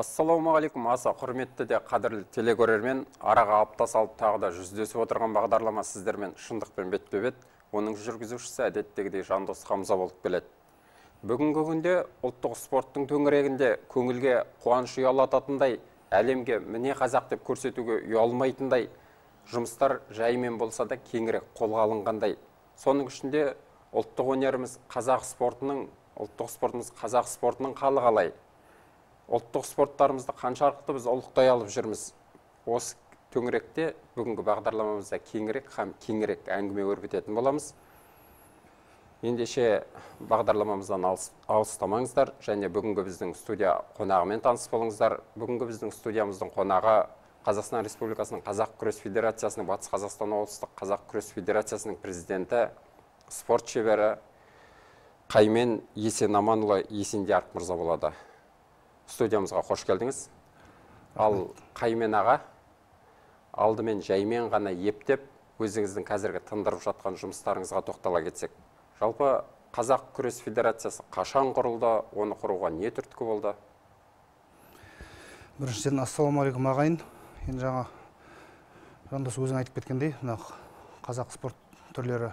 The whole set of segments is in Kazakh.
ассалаумағалейкум аса құрметті де қадірлі телекөрермен. Араға апта салып тағы да жүздесіп отырған бағдарлама сіздермен шындықпен бетпе бет оның жүргізушісі әдеттегідей жандос хамза болып келеді. Бүгінгі күнде ұлттық спорттың төңірегінде көңілге қуаныш ұялататындай әлемге міне қазақ деп көрсетуге ұялмайтындай жұмыстар жаймен болса да кеңірек қолға алынғандай. Соның ішінде ұлттық өнеріміз қазақ спортының ұлттық спортымыз қазақ спортының қалы қалай? Ұлттық спорттарымызды қаншалықты біз ұлықтай алып жүрміз? Осы төңіректе бүгінгі бағдарламамызда кеңірек һәм кеңірек әңгіме өрбітетін боламыз. Ендеше бағдарламамыздан алыстамаңыздар және бүгінгі біздің студия қонағымен таныс болыңыздар. Бүгінгі біздің студиямыздың қонағы қазақстан республикасының қазақ күрес федерациясының батыс қазақстан облыстық қазақ күрес федерациясының президенті спорт шебері қаймен есенаманұлы есендияров мырза болады студиямызға қош келдіңіз. Ал қаймен аға алдымен жаймен ғана ептеп өзіңіздің қазіргі тындырып жатқан жұмыстарыңызға тоқтала кетсек. Жалпы қазақ күрес федерациясы қашан құрылды оны құруға не түрткі болды? Біріншіден ассалаумағалейкум ағайын. Енді жаңа жандос өзің айтып кеткендей мына қазақ спорт түрлері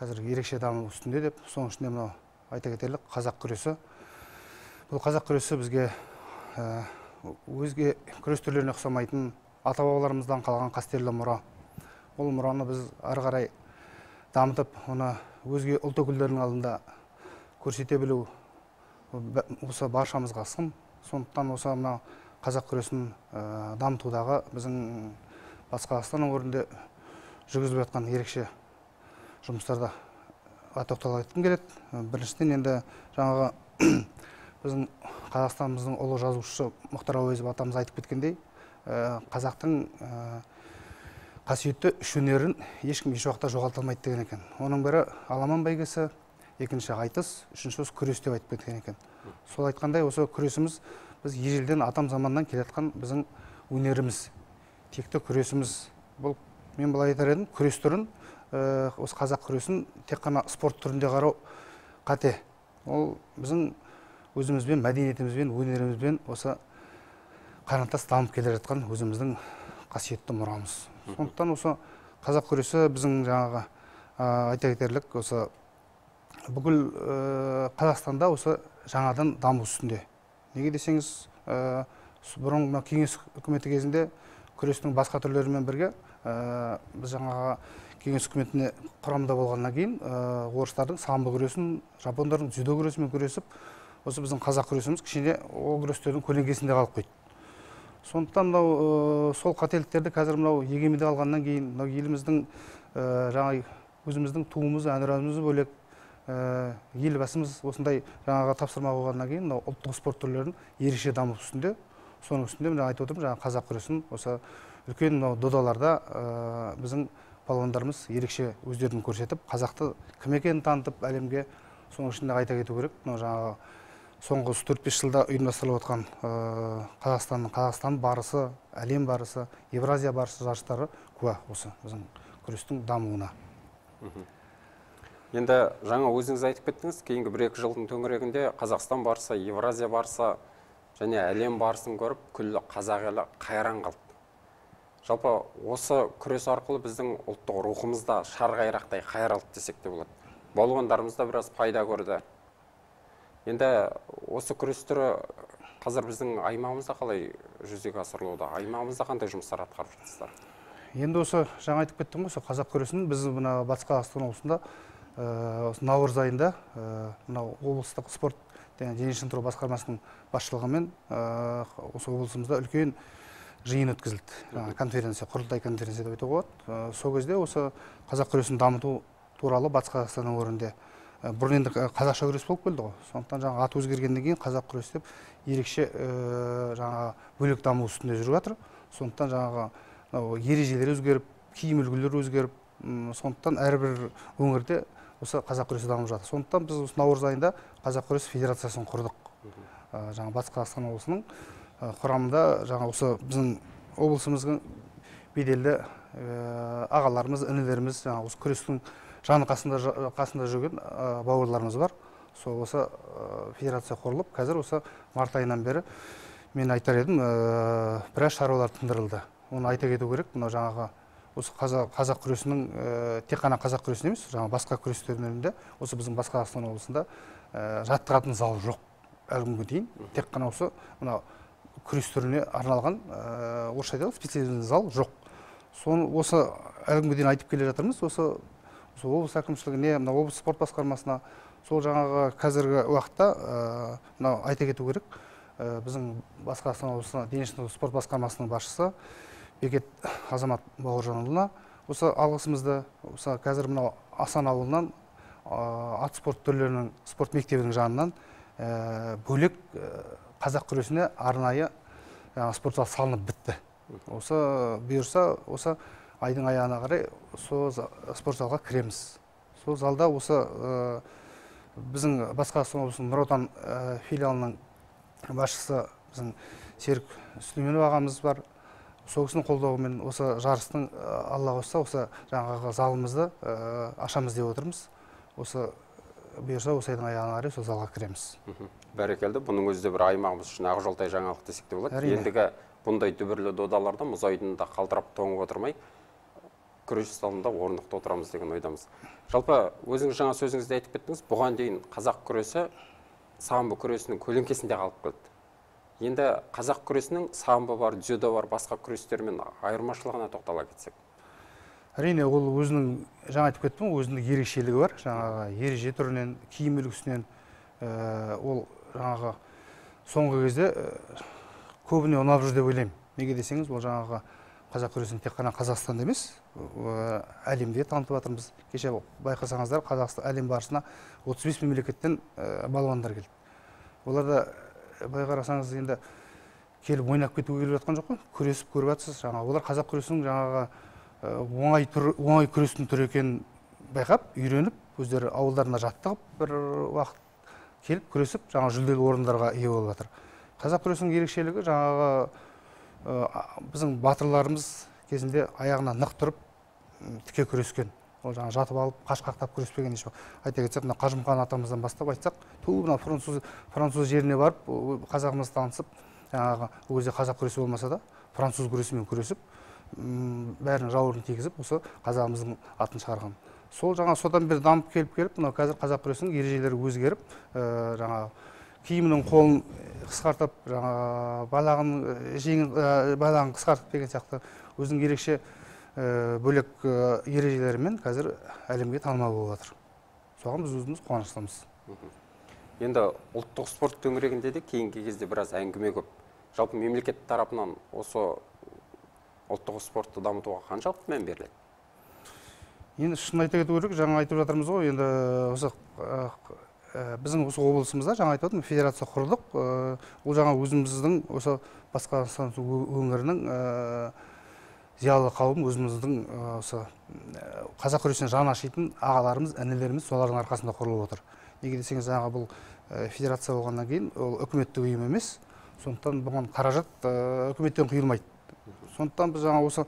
қазір ерекше даму үстінде деп соның ішінде мынау айта кетерлік қазақ күресі. Бұл қазақ күресі бізге өзге күрес түрлеріне ұқсамайтын ата бабаларымыздан қалған қастерлі мұра. Ол мұраны біз ары қарай дамытып оны өзге ұлт өкілдерінің алдында көрсете білу осы баршамызға сын. Сондықтан осы мына қазақ күресін дамытудағы біздің батыс қазақстан өңірінде жүргізіліп жатқан ерекше жұмыстарда тоқтала кеткім келеді. Біріншіден енді жаңағы біздің қазақстанымыздың ұлы жазушысы мұхтар әуезов атамыз айтып кеткендей қазақтың қасиетті үш өнерін ешкім еш уақытта жоғалта алмайды деген екен. Оның бірі аламан бәйгесі екінші айтыс үшінші осы күрес деп айтып кеткен екен. Сол айтқандай осы күресіміз біз ежелден атам заманнан келе жатқан біздің өнеріміз текті күресіміз бұл мен былай айтар едім күрес түрін осы қазақ күресін тек қана спорт түрінде қарау қате. Ол біздің өзімізбен мәдениетімізбен өнерімізбен осы қарымтас дамып келе жатқан өзіміздің қасиетті мұрамыз. Сондықтан осы қазақ күресі біздің жаңағы айта кетерлік осы бүкіл қазақстанда осы жаңадан даму үстінде. Неге десеңіз бұрын мына кеңес үкіметі кезінде күрестің басқа түрлерімен бірге біз жаңағы кеңес үкіметіне құрамында болғаннан кейін орыстардың самбо күресін жапондардың дзюдо күресімен күресіп осы біздің қазақ күресіміз кішкене ол күрестердің көлеңкесінде қалып қойды. Сондықтан мынау сол қателіктерді қазір мынау егемендік алғаннан кейін мынау еліміздің жаңа өзіміздің туымыз әнұранымыз бөлек елбасымыз осындай жаңағы тапсырма қойғаннан кейін мынау ұлттық спорт түрлерін ерекше даму үстінде соның үстінде мына айтып отырмын жаңағы қазақ күресін осы үлкен мынау додаларда біздің палуандарымыз ерекше өздерін көрсетіп қазақты кім екенін танытып әлемге соның ішінде айта кету керек. Мынау жаңағы соңғы төрт бес жылда ұйымдастырылып отқан қазақстанның қазақстан барысы әлем барысы евразия барысы жарыстары куә осы біздің күрестің дамуына. Енді жаңа өзіңіз айтып кеттіңіз кейінгі бір екі жылдың төңірегінде қазақстан барысы евразия барысы және әлем барысын көріп күллі қазақ елі қайран қалды. Жалпы осы күрес арқылы біздің ұлттық рухымыз да шарғайрақтай қайралды десек те болады. Балуандарымыз да біраз пайда көрді. Енді осы күрес түрі қазір біздің аймағымызда қалай жүзеге асырылуда? Аймағымызда қандай жұмыстар атқарып жатырсыздар? Енді осы жаңа айтып кеттім ғой осы қазақ күресін біз мына батыс қазақстан облысында осы наурыз айында мынау облыстық спорт және дене шынықтыру басқармасының басшылығымен осы облысымызда үлкен жиын өткізілді. Жаңағы конференция құрылтай конференция деп айтуға болады. Сол кезде осы қазақ күресін дамыту туралы батыс қазақстан өңірінде бұрын енді қазақша күрес болып келді ғой. Сондықтан жаңағы аты өзгергеннен кейін қазақ күресі деп ерекше жаңағы бөлек даму үстінде жүріп жатыр. Сондықтан жаңағы мынау ережелер өзгеріп киім үлгілері өзгеріп сондықтан әрбір өңірде осы қазақ күресі дамып жатыр. Сондықтан біз осы наурыз айында қазақ күрес федерациясын құрдық. Жаңа батыс қазақстан облысының құрамында жаңа осы біздің облысымыздың беделді ағаларымыз інілеріміз жаңағы осы күрестің жаны қасында қасында жүрген бауырларымыз бар. Сол осы федерация құрылып қазір осы март айынан бері мен айтар едім ә, біраз шаруалар тындырылды. Оны айта кету керек. Мынау жаңағы осы қазақ, қазақ күресінің тек қана қазақ күресін емес жаңағы басқа күрес түрінен осы біздің басқа қазақстан облысында ә, жаттығатын зал жоқ. Әлі күнге дейін тек қана осы мына күрес түріне арналған орысша айтады ғой зал жоқ. Соны осы әлі күнге дейін айтып келе жатырмыз. Осы осы облыс әкімшілігіне мына облыс спорт басқармасына сол жаңағы қазіргі уақытта ә, мынау айта кету керек. Ә, біздің батыс қазақстан облысына дене шынықтыру спорт басқармасының басшысы бекет азамат бауыржанұлына осы алғысымызды осы қазір мынау асан ауылынан ә, ат спорт түрлерінің спорт мектебінің жанынан бөлек қазақ күресіне арнайы спорт зал салынып бітті. Осы бұйырса осы айдың аяғына қарай сол спорт залға кіреміз. Сол залда осы ә, біздің батыс қазақстан облысының нұр отан ә, филиалының басшысы біздің серік сүлейменов ағамыз бар. Сол кісінің қолдауымен осы жарыстың ә, алла қосса осы жаңағы залымызды ә, ашамыз деп отырмыз. Осы бұйырса осы айдың аяғына қарай сол залға кіреміз. Бәрекелді. Бұның өзі де бір аймағымыз үшін ақжолтай жаңалық десек те болады Әрине. ендігі бұндай дүбірлі додаларда мұз айдынында қалтырап тоңып отырмай күрес залында орнықты отырамыз деген ойдамыз. Жалпы өзіңіз жаңа сөзіңізде айтып кеттіңіз бұған дейін қазақ күресі самбо күресінің көлеңкесінде қалып келді. Енді қазақ күресінің самбо бар дзюдо бар басқа күрестермен айырмашылығына тоқтала кетсек. Әрине ол өзінің жаңа айтып кеттім ғой өзіндік ерекшелігі бар. Жаңағы ереже түрінен киім үлгісінен ә, ол жаңағы соңғы кезде ә, көбіне ұнап жүр деп ойлаймын. Неге десеңіз ол жаңағы қазақ күресін тек қана қазақстанда емес әлемде танытып жатырмыз. Кеше байқасаңыздар қазақстан әлем барысына 35 мемлекеттен балуандар келді. Оларда ә, былай қарасаңыз енді келіп ойнап кетуге келіп жатқан жоқ қой. Күресіп көріп жатсыз жаңағы олар қазақ күресінің жаңағы оңай түр оңай күрестің түрі екенін байқап үйреніп өздері ауылдарына жаттығып бір уақыт келіп күресіп жаңағы жүлделі орындарға ие болып жатыр. Қазақ күресінің ерекшелігі жаңағы біздің батырларымыз кезінде аяғына нық тұрып тіке күрескен. Ол жаңағы жатып алып қашқақтап күреспеген еш айта кетсек мына қажымқан атамыздан бастап айтсақ ту мына француз француз жеріне барып қазағымыз танысып жаңағы ол кезде қазақ күресі болмаса да француз күресімен күресіп м, бәрінің жауырын тигізіп осы қазағымыздың атын шығарған. Сол жаңа содан бері дамып келіп келіп мынау қазір қазақ күресінің ережелері өзгеріп ә, жаңағы киімінің қолын қысқартып жаңағы балағын ә, жеңін ә, балағын қысқартып деген сияқты өзінің ерекше бөлек ережелерімен қазір әлемге танымал болып жатыр. Соған біз өзіміз қуаныштымыз. Енді ұлттық спорт төңірегінде де кейінгі кезде біраз әңгіме көп. Жалпы мемлекет тарапынан осы ұлттық спортты дамытуға қаншалықты мән беріледі? Енді шын айта кету керек жаңа айтып жатырмыз ғой енді осы біздің осы облысымызда жаңа айтып отырмын федерация құрдық. Ә, ол жаңа өзіміздің осы батыс қазақстан өңірінің ә, зиялы қауым өзіміздің осы қазақ күресіне жаны ашитын ағаларымыз інілеріміз солардың арқасында құрылып отыр. Неге десеңіз жаңағы бұл федерация болғаннан кейін ол үкіметтік ұйым емес. Сондықтан бұған қаражат үкіметтен құйылмайды. Сондықтан біз жаңа осы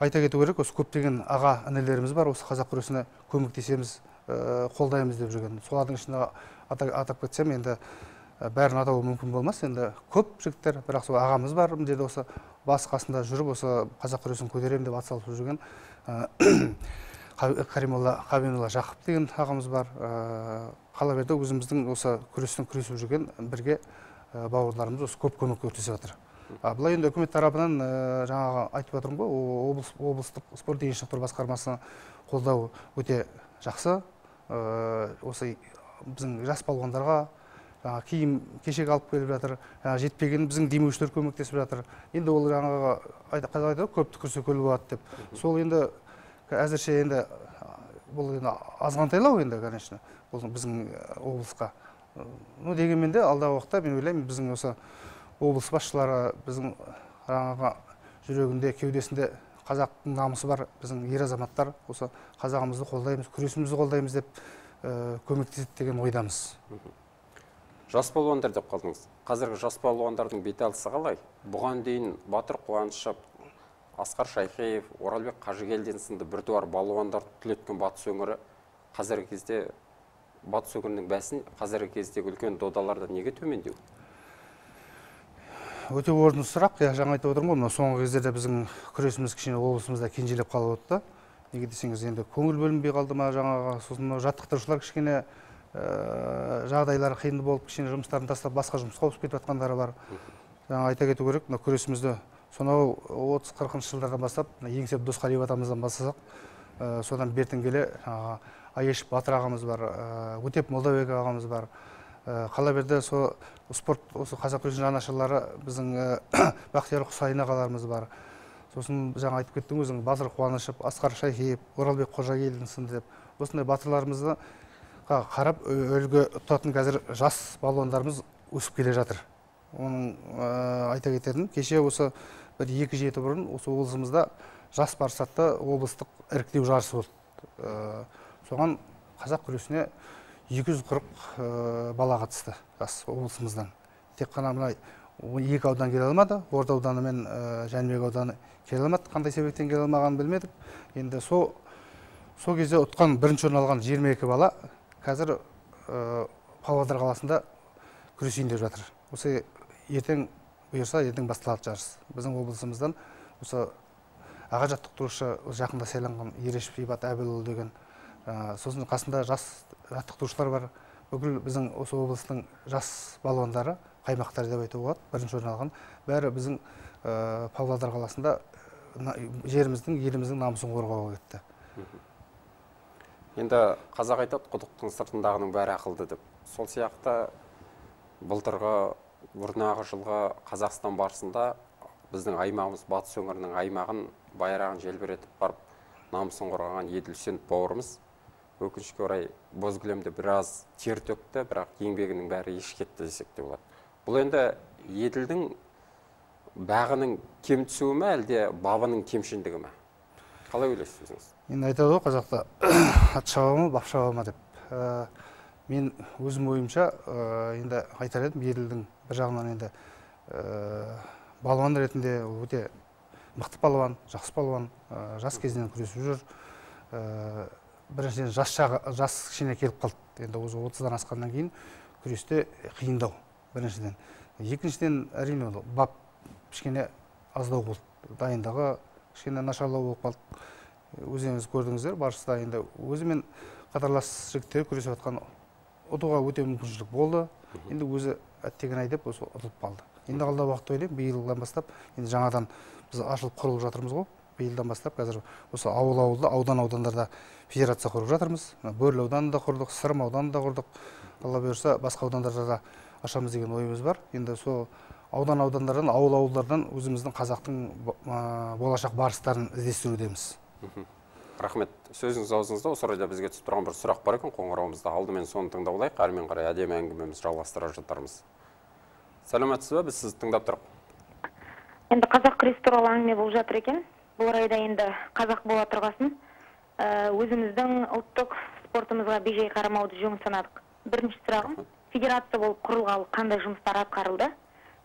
айта кету керек осы көптеген аға інілеріміз бар осы қазақ күресіне көмектесеміз. Қолдаймыз деп жүрген. Солардың ішінде ата, атап кетсем енді ә, бәрін атау мүмкін болмас. Енді көп жігіттер бірақ сол ағамыз бар мына жерде осы басы қасында жүріп осы қазақ күресін көтеремін деп атсалысып жүрген Қа- каримолла қабенұлы жақып деген ағамыз бар. Қала берді өзіміздің осы күрестің күресіп жүрген бірге бауырларымыз осы көп көмек көрсетіп жатыр. А былай енді үкімет тарапынан жаңағы айтып жатырмын ғой облыс облыстық спорт дене шынықтыру басқармасына қолдау өте жақсы. Осы біздің жас балуандарға жаңағы киім кешек алып келіп жатыр жаңағы жетпеген біздің демеушілер көмектесіп жатыр. Енді ол жаңағы қазақ айтады ғой көп түкірсе көл болады деп. Сол енді әзірше енді бұл енді азғантайлау енді конечно бұл біздің ә, облысқа. Ну дегенмен де алдағы уақытта мен ойлаймын біздің осы облыс басшылары біздің жаңағы жүрегінде кеудесінде қазақтың намысы бар біздің ер азаматтар осы қазағымызды қолдаймыз күресімізді қолдаймыз деп ә, көмектеседі деген ойдамыз. Жас балуандар деп қалдыңыз. Қазіргі жас балуандардың беталысы қалай? Бұған дейін батыр қуанышев асқар шайхеев оралбек қажыгелдин сынды біртуар балуандар түлеткен батыс өңірі. Қазіргі кезде батыс өңірінің бәсін қазіргі кездегі үлкен додаларда неге төмендеу? Өте орынды сұрақ. Иә жаңа айтып отырмын ғой мына соңғы кездерде біздің күресіміз кішкене облысымызда кенжелеп қалып отты. Неге десеңіз енді көңіл бөлінбей қалды ма жаңағы сосын мынау жаттықтырушылар кішкене ә, жағдайлары қиын болып кішкене жұмыстарын тастап басқа жұмысқа ауысып кетіп жатқандары бар. Жаңа айта кету керек мына күресімізді сонау отыз қырқыншы жылдардан бастап еңсеп досқалиев атамыздан бастасақ ә, содан бертін келе жаңағы аешов батыр ағамыз бар ә, өтеп молдабек ағамыз бар ә, қала берді сол спорт осы қазақ күресінің жанашырлары біздің ә, бақтияр құсайын ағаларымыз бар. Сосын жаңа айтып кеттің өзің батыр қуанышев асқар шайхиев оралбек қожагелдин сынды деп. Осындай батырларымызды қарап үлгі тұтатын қазір жас балуандарымыз өсіп келе жатыр. Оның айта кететін кеше осы бір екі жеті бұрын осы облысымызда жас барыс атты облыстық іріктеу жарысы болды. Соған қазақ күресіне 240 бала қатысты жас облысымыздан. Тек қана мына екі аудан келе алмады орда ауданы мен жәнібек ауданы келе алмады. Қандай себептен келе алмағанын білмедік. Енді сол сол кезде ұтқан бірінші орын алған 22 бала қазір павлодар қаласында күресейін деп жатыр. Осы ертең бұйырса ертең басталады жарыс. Біздің облысымыздан осы аға жаттықтырушы жақында сайланған ерешев ибат әбілұлы деген сосын қасында жас жаттықтырушылар бар. Бүкіл біздің осы облыстың жас балуандары қаймақтар деп айтуға болады бірінші орын алған. Бәрі біздің павлодар қаласында жеріміздің еліміздің намысын қорғауға кетті. Енді қазақ айтады құдықтың сыртындағының бәрі ақылды деп. Сол сияқты былтырғы бұрнағы жылғы қазақстан барысында біздің аймағымыз батыс өңірінің аймағын байрағын желбіретіп барып намысын қорғаған еділ үсенов бауырымыз өкінішке орай боз кілемде біраз тер төкті бірақ еңбегінің бәрі еш кетті десек те болады. Бұл енді еділдің бағының кем түсуі ме әлде бабының кемшіндігі ме? Қалай ойлайсыз өзіңіз? Енді айтады ғой қазақта ат шаба ма бап шаба ма деп. Ә, мен өзім ойымша ә, енді айтар едім еділдің бір жағынан енді ә, балуан ретінде өте мықты балуан жақсы балуан ә, жас кезінен күресіп жүр. Ә, біріншіден жас жағы жас кішкене келіп қалды. Енді осы отыздан асқаннан кейін күресте қиындау біріншіден. Екіншіден әрине ол бап кішкене аздау болды. Дайындығы кішкене нашарлау болып қалды. Өздеріңіз көрдіңіздер барыста енді өзімен қатарлас жігіттер күресіп жатқан ұтуға өте мүмкіншілік болды. Енді өзі әттеген ай деп осы ұтылып қалды. Енді алдағы уақытта ойлаймын биылдан бастап енді жаңадан біз ашылып құрылып жатырмыз ғой. Биылдан бастап қазір осы ауыл ауылда аудан аудандарда федерация құрып жатырмыз. Бөрлі ауданын да құрдық сырым ауданын да құрдық. Алла бұйырса басқа аудандарда да ашамыз деген ойымыз бар. Енді сол аудан аудандардан ауыл ауылдардан өзіміздің қазақтың болашақ барыстарын іздестірудеміз. Рахмет. Сөзіңіз аузыңызда осы орайда бізге түсіп тұрған бір сұрақ бар екен. Қоңырауымызда алдымен соны тыңдап алайық әрмен қарай әдемі әңгімемізді жалғастыра жатармыз. Сәлеметсіз бе біз сізді тыңдап тұрық. Енді қазақ күресі туралы әңгіме болып жатыр екен. Бұл орайда енді қазақ бола тұрғасын. Өзіміздің ұлттық спортымызға бейжай қарамауды жөн санадық. Бірінші сұрағым федерация болып құрылғалы қандай жұмыстар атқарылды?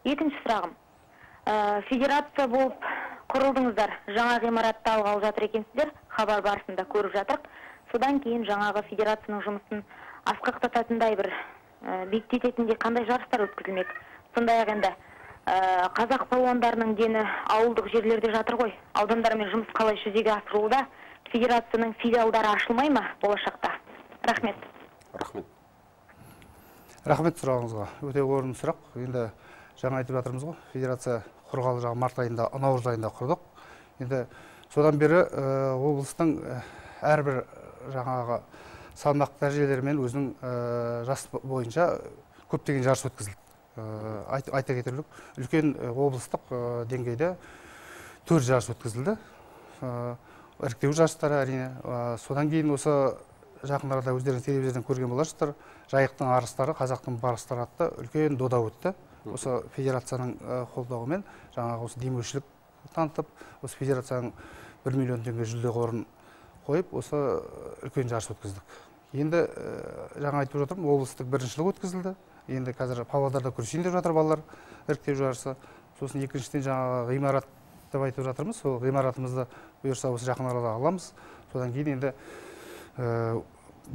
Екінші сұрағым ә, федерация болып құрылдыңыздар жаңа ғимаратты алғалы жатыр екенсіздер хабар барысында көріп жатырық. Содан кейін жаңағы федерацияның жұмысын асқақтататындай бір ә, беттететіндей қандай жарыстар өткізілмек? Сондай ақ енді ә, қазақ палуандарының дені ауылдық жерлерде жатыр ғой. Аудандармен жұмыс қалай жүзеге асырылуда? Федерацияның филиалдары ашылмай ма болашақта? Рахмет. Рахмет. Рахмет сұрағыңызға. Өте орынды сұрақ. Енді жаңа айтып жатырмыз ғой. Федерация құрғалы жаңағы март айында наурыз айында құрдық. Енді содан бері ә, облыстың ә, әрбір жаңағы салмақ дәрежелерімен өзінің ә, жас бойынша көптеген жарыс өткізілді. Айта кетерлік үлкен облыстық ә, деңгейде төрт жарыс өткізілді. Ә, іріктеу жарыстары әрине ә, содан кейін осы жақын арада өздеріңіз телевизордан көрген боларсыздар жайықтың арыстары қазақтың барыстары атты үлкен дода өтті. Осы федерацияның қолдауымен жаңағы осы демеушілік танытып осы федерацияның бір миллион теңге жүлде қорын қойып осы үлкен жарыс өткіздік. Енді жаңа айтып жатырмын облыстық біріншілік өткізілді. Енді қазір павлодарда күресейін деп жатыр балалар іріктеу жарысы. Сосын екіншіден жаңағы ғимарат деп айтып жатырмыз. Сол ғимаратымызды бұйырса осы жақын арада аламыз. Содан кейін енді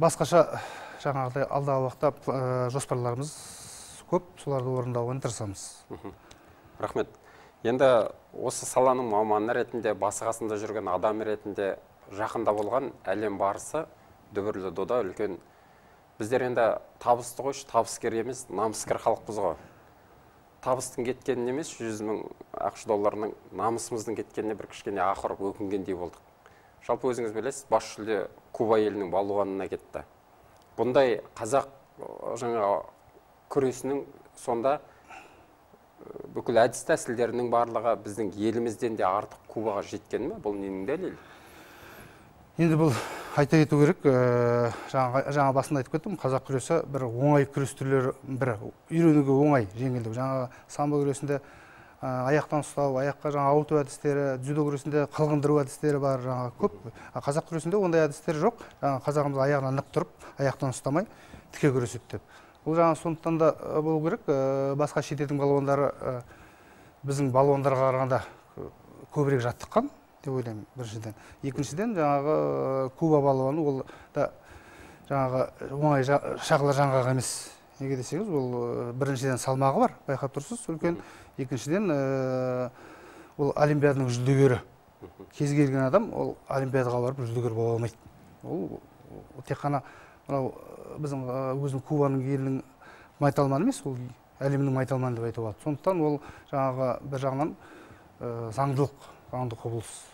басқаша жаңағыдай алдағы уақытта жоспарларымыз көп. Соларды орындауға тырысамыз. Рахмет. Енді осы саланың маманы ретінде басы қасында жүрген адам ретінде жақында болған әлем барысы дүбірлі дода үлкен біздер енді табысты қойшы табыскер емес намыскер халықпыз ғой. Табыстың кеткеніне емес жүз мың ақш долларының намысымыздың кеткеніне бір кішкене аһ ұрып өкінгендей болдық. Жалпы өзіңіз білесіз бас жүлде куба елінің балуанына кетті. Бұндай қазақ жаңағы күресінің сонда бүкіл әдіс тәсілдерінің барлығы біздің елімізден де артық кубаға жеткен ме? Бұл ненің дәлелі? Енді бұл айта кету керек ә, жаңа, жаңа басында айтып кеттім қазақ күресі бір оңай күрес түрлері бір үйренуге оңай жеңілдеу жаңағы самбо күресінде ә, аяқтан ұстау аяққа жаңа ауыту әдістері дзюдо күресінде қылғындыру әдістері бар жаңағы көп. Қазақ күресінде ондай әдістер жоқ. Жаңағы қазағымыз аяғына нық тұрып аяқтан ұстамай тіке күреседі деп. Бұл жаңағы сондықтан да ә, болу керек. Басқа шетелдің балуандары біздің балуандарға қарағанда көбірек жаттыққан. Деп ойлаймын біріншіден. Екіншіден жаңағы э, куба балуаны ол да жаңағы оңай шағала жаңғақ емес. Неге десеңіз ол э, біріншіден салмағы бар байқап тұрсыз үлкен. Екіншіден э, ол олимпиаданың жүлдегері. Кез келген адам ол олимпиадаға барып жүлдегер бола алмайды. Ол тек қана мынау біздің өзінің кубаның елінің майталманы емес ол әлемнің майталманы деп айтуға болады. Сондықтан ол жаңағы бір жағынан заңдылық заңды құбылыс.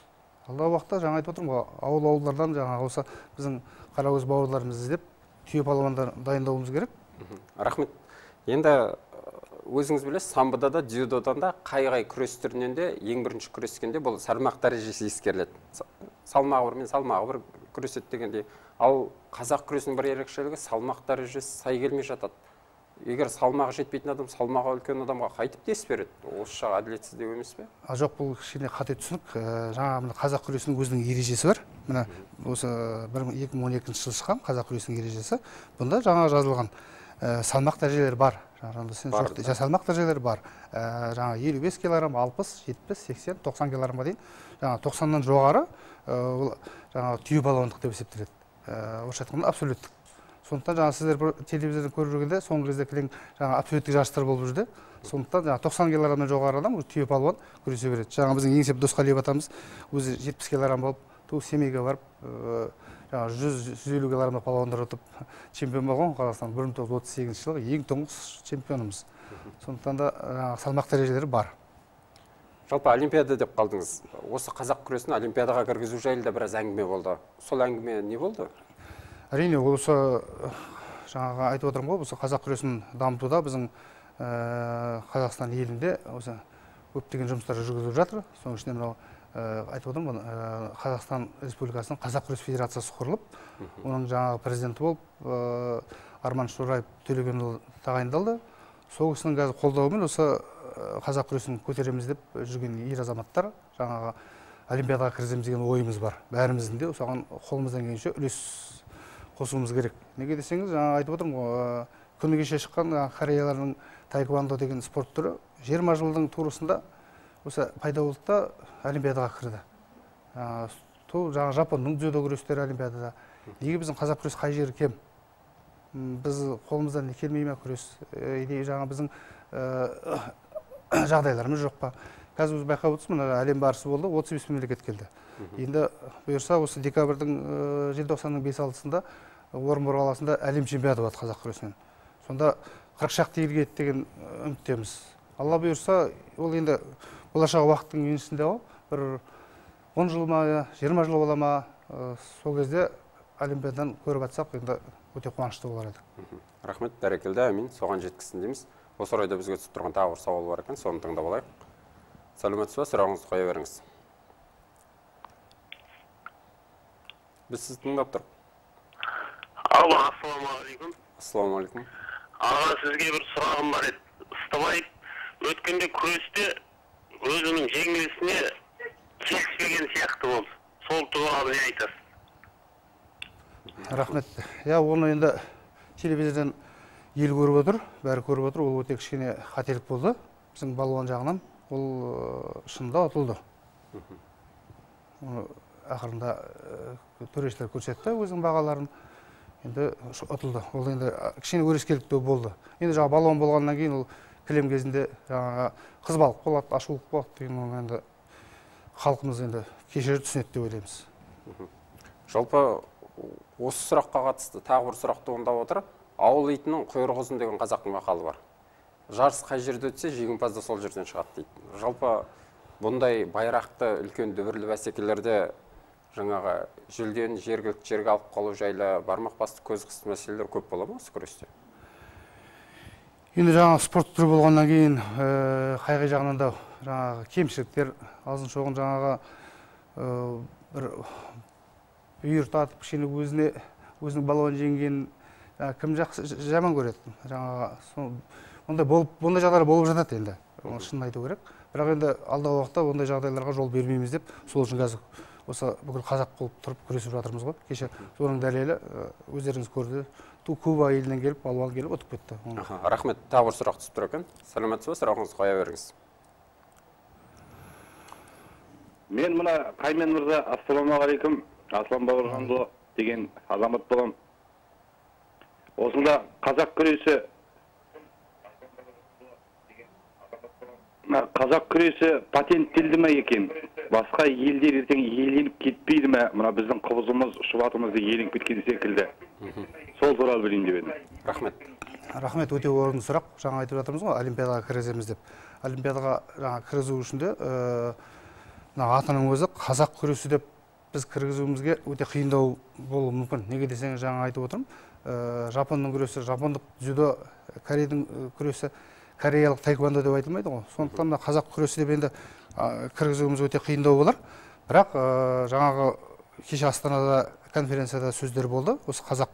Алдағы уақытта жаңа айтып отырмын ғой ауыл ауылдардан жаңағы осы біздің қаракөз бауырларымызды іздеп түйе палуандар дайындауымыз керек. Рахмет. Енді өзіңіз білесіз самбода да дзюдодан да қай қай күрес түрінен де ең бірінші күрескенде бұл салмақ дәрежесі ескеріледі. Салмағы бір мен салмағы бір күреседі дегендей. Ал қазақ күресінің бір ерекшелігі салмақ дәрежесі сай келмей жатады. Егер салмағы жетпейтін адам салмағы үлкен адамға қайтіп дес береді. Осы жағы әділетсіздеу емес пе? А жоқ бұл кішкене қате түсінік. Ә, жаңағы мына қазақ күресінің өзінің ережесі бар. Міне осы бір екі мың он екінші жылы шыққан қазақ күресінің ережесі. Бұнда жаңа жазылған ә, салмақ дәрежелері бар. Жаңағы салмақ дәрежелері бар. Ә, жаңағы елу бес килограмм алпыс жетпіс сексен тоқсан килограммға дейін. Жаңағы тоқсаннан жоғары ә, ол жаңағы түйе балуандық деп есептеледі. Орысша айтқанда абсолюттік. Сондықтан жаңағы сіздер телевизордан көріп жүргенде соңғы кезде кілең жаңағы абсолюттік жарыстар болып жүрді. Сондықтан жаңағы тоқсан килограммнан жоғары адам түйе палуан күресе береді. Жаңағы біздің еңсеп досқалиев атамыз өзі жетпіс килограмм болып ту семейге барып жаңағы жүз жүз елу килограммда палуандар ұтып чемпион болған ғой қазақстан бір мың тоғыз жүз отыз сегізінші жылғы ең тұңғыш чемпионымыз. Сондықтан да жаңағы салмақ дәрежелері бар. Жалпы олимпиада деп қалдыңыз. Осы қазақ күресін олимпиадаға кіргізу жайлы да біраз әңгіме болды. Сол әңгіме не болды? Әрине ол осы э, жаңағы айтып отырмын ғой осы қазақ күресін дамытуда біздің э, қазақстан елінде осы көптеген жұмыстар жүргізіліп жатыр. Соның ішінде мынау э, айтып отырмын ғой қазақстан республикасының қазақ күрес федерациясы құрылып оның жаңағы президенті болып арман шораев төлегенұлы тағайындалды. Сол кісінің қазір қолдауымен осы қазақ күресін көтереміз деп жүрген ер азаматтар жаңағы олимпиадаға кіргіземіз деген ойымыз бар. Бәріміздің де соған қолымыздан келгенше үлес қосуымыз керек. Неге десеңіз жаңа айтып отырмын ғой күні кеше шыққан кореялардың таэквондо деген спорт түрі жиырма жылдың турысында осы пайда болды да олимпиадаға кірді сол жаңағы жапонның дзюдо күрестері олимпиадада. Неге біздің қазақ күрес қай жері кем? Біз қолымыздан келмей ма күрес? Ә, или жаңа біздің ә, жағдайларымыз жоқ па? Қазір біз байқап отырсыз мына әлем барысы болды отыз бес мемлекет келді. Енді бұйырса осы декабрьдің желтоқсанның бес алтысында орынбор қаласында әлем чемпионаты болады қазақ күресінен. Сонда қырық шақты ел келеді деген үміттеміз. Алла бұйырса ол енді болашақ уақыттың еншісінде ғой бір он жыл ма жиырма жыл бола ма сол кезде олимпиададан көріп жатсақ енді өте қуанышты болар едік. Рахмет бәрекелді әмин соған жеткізсін дейміз. Осы орайда бізге түсіп тұрған тағы бір сауал бар екен соны тыңдап алайық. Сәлеметсіз ба сұрағыңызды қоя беріңіз. Біз сізді тыңдап тұрмық алло ассалаумағалейкум. Ассалаумағалейкум. Аға сізге бір сұрағым бар еді. Ыстыбай өткенде күресте өзінің жеңілісіне келіспеген сияқты болды. Сол туралы не айтасыз? Рахмет. Иә оны енді телевизордан ел көріп отыр бәрі көріп отыр. Ол өте кішкене қателік болды біздің балуан жағынан. Ол э, шынында ұтылды. Оны ақырында э, төрешілер көрсетті өзінің бағаларын. Енді ұтылды. Ол енді кішкене өрескелдік те болды. Енді жаңағы балуан болғаннан кейін ол кілем кезінде жаңағы қызбалық болады ашулық болады деген оны енді халқымыз енді кешіріп түсінеді деп ойлаймыз. Жалпы осы сұраққа қатысты тағы бір сұрақ туындап отыр ауыл итінің құйрығы ұзын деген қазақтың мақалы бар. Жарыс қай жерде өтсе жеңімпаз да сол жерден шығады дейді. Жалпы бұндай байрақты үлкен дүбірлі бәсекелерде жаңағы жүлдені жергілікті жерге алып қалу жайлы бармақ басты көз қысты мәселелер көп бола ма осы күресте? Енді жаңағы спорт түрі болғаннан кейін ә, қай қай жағынан да жаңағы кемшіліктер азын шоғын жаңағы ә, бір үйір тартып кішкене өзіне өзінің балуан жеңгенін кім жақсы жаман көреді жаңағы сол ондай болып ондай жағдайлар болып жатады енді оны шынын айту керек. Бірақ енді алдағы уақытта ондай жағдайларға жол бермейміз деп сол үшін қазір осы бүкіл қазақ болып тұрып күресіп жатырмыз ғой. Кеше соның дәлелі өздеріңіз көрді. Ту куба елінен келіп балуан келіп ұтып кетті. Аха, рахмет. Тағы бір сұрақ түсіп тұр екен. Сәлеметсіз ба? Сұрағыңызды қоя беріңіз. Мен мына қаймен мырза ассалаумағалейкум аслан бауырханұлы деген азамат боламын осында қазақ күресі мына қазақ күресі патенттелді ма екен? Басқа елдер ертең иеленіп кетпейді ме? Мына біздің қобызымыз шұбатымызды иеленіп кеткен секілді. Сол туралы білейін деп едім. Рахмет. Рахмет өте орынды сұрақ. Жаңа айтып жатырмыз ғой олимпиадаға кіргіземіз деп. Олимпиадаға жаңа кіргізу үшін де ә, мына атының өзі қазақ күресі деп біз кіргізуімізге өте қиындау болуы мүмкін. Неге десеңіз жаңа айтып отырмын ә, жапонның күресі жапондық дзюдо корейдің күресі кореялық таэквондо деп айтылмайды ғой. Сондықтан мына қазақ күресі деп енді кіргізуіміз өте қиындау болар. Бірақ жаңағы кеше астанада конференцияда сөздер болды. Осы қазақ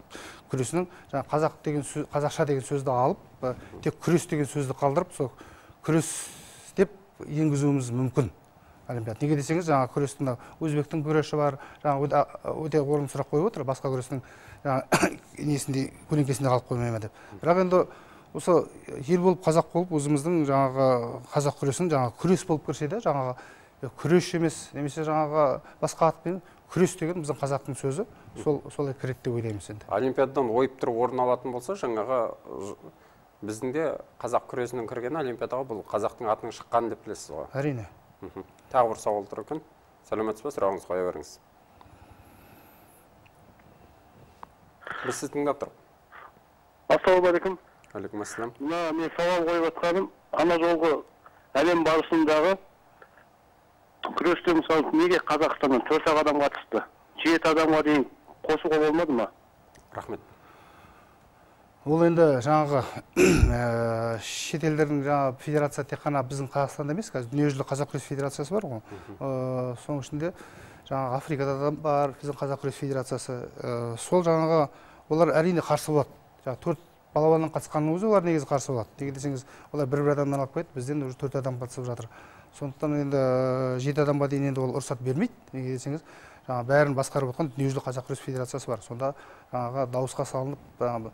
күресінің жаңағы қазақ деген сөз қазақша деген сөзді алып тек күрес деген сөзді қалдырып сол күрес деп енгізуіміз мүмкін олимпиада. Неге десеңіз жаңағы күрестің өзбектің күресі бар жаңағы өте орынды сұрақ қойып отыр. Басқа күрестің жаңағы несінде көлеңкесінде қалып қоймай ма деп. Бірақ енді осы ел болып қазақ болып өзіміздің жаңағы қазақ күресін жаңағы күрес болып кірсе де жаңағы е, күрес емес немесе жаңағы басқа атпен күрес деген біздің қазақтың сөзі. Сол солай кіреді деп ойлаймыз енді. Олимпиададан ойып тұрып орын алатын болса жаңағы біздің де қазақ күресінің кіргені олимпиадаға бұл қазақтың атының шыққаны деп білесіз ғой. әрине. Тағы бір сауал тұр екен. Сәлеметсіз ба сұрағыңызды қоя беріңіз. Біз сізді тыңдап тұрмыз. Ассалаумағалейкум. Алейкум ассалам мына мен сауал қойып жатқаным ана жолғы әлем барысындағы күресте мысалы неге қазақстаннан төрт ақ адам қатысты? Жеті адамға дейін қосуға болмады ма? Рахмет. Ол енді жаңағы ә, шетелдердің жаңағы федерация тек қана біздің қазақстанда емес қазір дүниежүзілік қазақ күрес федерациясы бар ғой. Ә, соның ішінде жаңағы африкада да бар біздің қазақ күрес федерациясы. Ә, сол жаңағы олар әрине қарсы болады. Жаңағы төрт балуаннан қатысқанның өзі олар негізі қарсы болады. Неге десеңіз олар бір бір адамнан алып келеді бізден уже төрт адам қатысып жатыр. Сондықтан енді ә, жеті адамға дейін енді ол рұқсат бермейді. Неге десеңіз жаңағы бәрін басқарып отқан дүниежүзілік қазақ күрес федерациясы бар. Сонда жаңағы дауысқа салынып жаңағы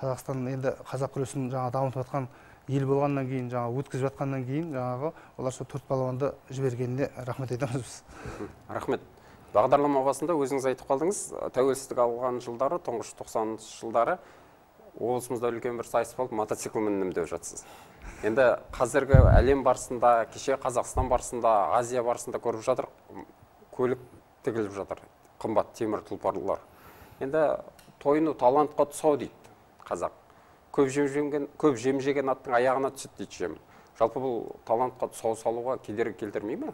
қазақстан енді қазақ күресін жаңағы дамытып жатқан ел болғаннан кейін жаңағы өткізіп жатқаннан кейін жаңағы олар сол төрт балуанды жібергеніне рахмет айтамыз біз. Рахмет. Бағдарлама басында өзіңіз айтып қалдыңыз тәуелсіздік алған жылдары тұңғыш тоқсаныншы жылдары облысымызда үлкен бір сайыс болып мотоцикл міндім деп жатсыз. Енді қазіргі әлем барысында кеше қазақстан барысында азия барысында көріп жатыр көлік тігіліп жатыр қымбат темір тұлпарлар. Енді тойыну талантқа тұсау дейді қазақ. Көп жем жеген көп жем жеген аттың аяғына түседі дейді жем жалпы бұл талантқа тұсау салуға кедергі келтірмей ме?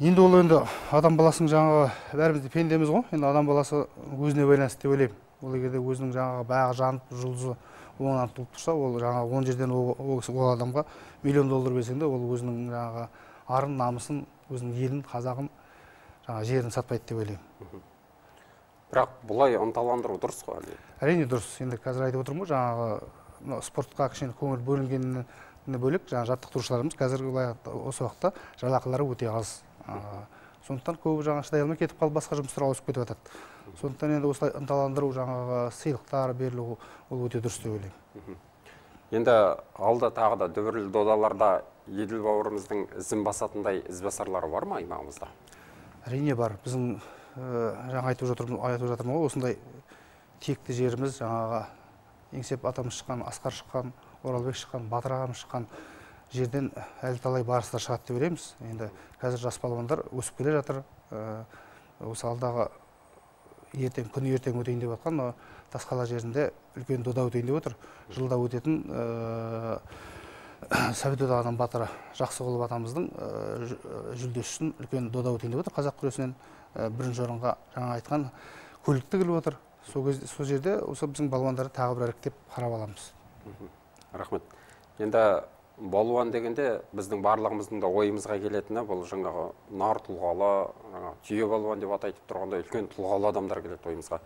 Енді ол енді адам баласының жаңағы бәріміз де пендеміз ғой. Енді адам баласы өзіне байланысты деп ойлаймын. Ол егер де өзінің жаңағы бағы жанып жұлдызы оңынан туып тұрса ол жаңағы он жерден ол, адамға миллион доллар берсең де ол өзінің жаңағы арын намысын өзінің елін қазағын жаңағы жерін сатпайды деп ойлаймын. Бірақ бұлай ынталандыру дұрыс қой әлде? Әрине дұрыс. Енді қазір айтып отырмын ғой жаңағы мынау спортқа кішкене көңіл бөлінгеніне бөлек жаңағы жаттықтырушыларымыз қазіргі уақытта- осы уақытта жалақылары өте аз. Сондықтан көбі жаңағы шыдай алмай кетіп қалып басқа жұмыстарға ауысып кетіп жатады. Сондықтан енді осылай ынталандыру жаңағы сыйлықтар берілу ол өте дұрыс деп ойлаймын. Енді алда тағы да дүбірлі додаларда еділ бауырымыздың ізін басатындай ізбасарлары бар ма аймағымызда әрине бар. Біздің ә, жаңа айтып жатырмын айтып жатырмын ғой осындай текті жеріміз жаңағы еңсеп атамыз шыққан асқар шыққан оралбек шыққан батыр ағамыз шыққан жерден әлі талай барыстар шығады деп ойлаймыз. Енді қазір жас балуандар өсіп келе жатыр. Ә, осы алдағы ертең күн ертең өтейін деп жатқан тасқала жерінде үлкен дода өтейін деп отыр. Жылда өтетін ә, совет одағының батыры жақсығұлов атамыздың ә, жүлдесі үшін үлкен дода өтейін деп отыр қазақ күресінен. Бірінші орынға жаңа айтқан көлік тігіліп отыр. Сол кезде сол жерде осы біздің балуандарды тағы бір іріктеп қарап аламыз. Рахмет. Енді балуан дегенде біздің барлығымыздың да ойымызға келетіні бұл жаңағы нар тұлғалы жаңағы түйе балуан деп атайтып тұрғандай үлкен тұлғалы адамдар келеді ойымызға.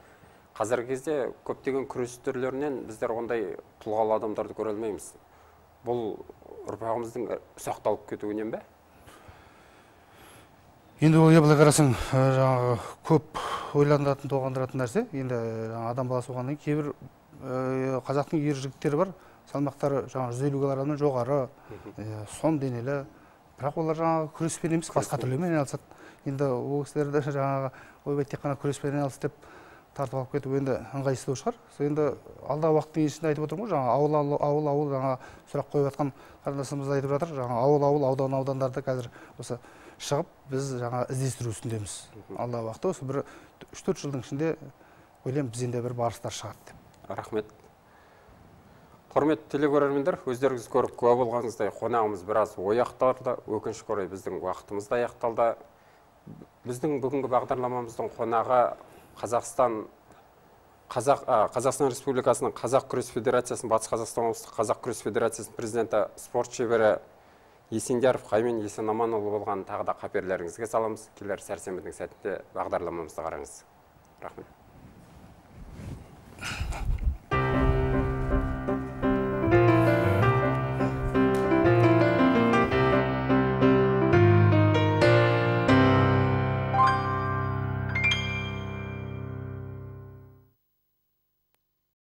Қазіргі кезде көптеген күрес түрлерінен біздер ондай тұлғалы адамдарды көре алмаймыз. Бұл ұрпағымыздың ұсақталып кетуінен бе? Енді ойға былай қарасаң ә, жаңағы көп ойландыратын толғандыратын нәрсе. Енді жаңағы адам баласы болғаннан кейін кейбір қазақтың ер жігіттері бар. Салмақтары жаңағы жүз елу килограммнан жоғары. Ә, сом денелі бірақ олар жаңағы күреспен емес басқа түрлермен айналысады. Енді ол кісілерді жаңағы ойбай тек қана күреспен айналыс деп тартып алып кету енді ыңғайсыздау шығар. Сол енді алдағы уақыттың еншісінде айтып отырмын ғой жаңағы ауыл ауыл ауыл ауыл жаңағы сұрақ қойып жатқан қарындасымыз айтып жатыр. Жаңағы ауыл ауыл аудан аудандарды қазір осы шығып біз жаңа іздестіру үстіндеміз. Алдағы уақытта осы бір үш төрт жылдың ішінде ойлаймын бізден де бір барыстар шығады деп. Рахмет. Құрметті телекөрермендер өздеріңіз көріп куә болғаныңыздай қонағымыз біраз ой ақтарды өкінішке орай біздің уақытымыз да аяқталды. Біздің бүгінгі бағдарламамыздың қонағы қазақстан қазақстан республикасының қазақ күрес федерациясының батыс қазақстан облыстық қазақ күрес федерациясының президенті спорт шебері есендияров қаймен есенаманұлы болған. Тағы да қаперлеріңізге саламыз. Келер сәрсенбінің сәтінде бағдарламамызды қараңыз. Рахмет.